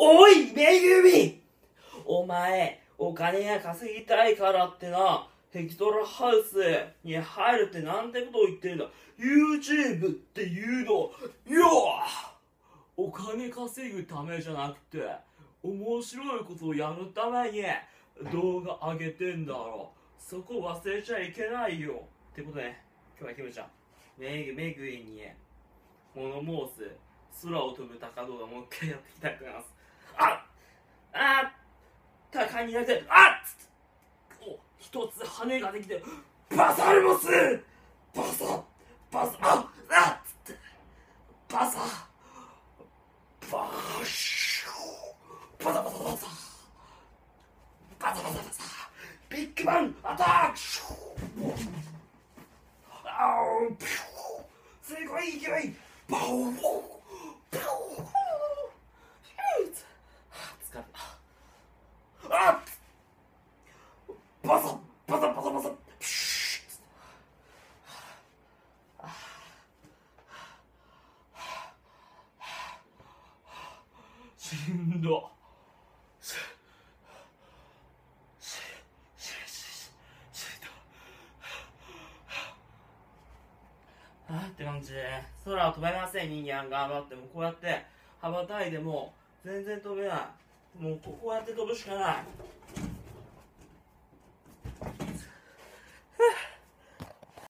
おい、めぐみお前、お金が稼ぎたいからってな、ヘキトラハウスに入るってなんてことを言ってるんだ。YouTube っていうの、よお金稼ぐためじゃなくて、面白いことをやるために動画上げてんだろ。そこ忘れちゃいけないよ。ってことね、今日はキムちゃん、めぐめぐいに物申す空を飛ぶ高動画もう一回やっていきたいと思います。ああ高いになって、あっつっお一つ羽ができて、バサルモスバサバサああっつって、バサバシュバサバサバサバサバサバサビッグバンアタックシュあーピューすごい勢いバオューピュー疲れたあバサバサバサバサピシュしんどししししししんどあーって感じで。空は飛べません。人間頑張ってもこうやって羽ばたいても全然飛べない。もうこうやって飛ぶしかない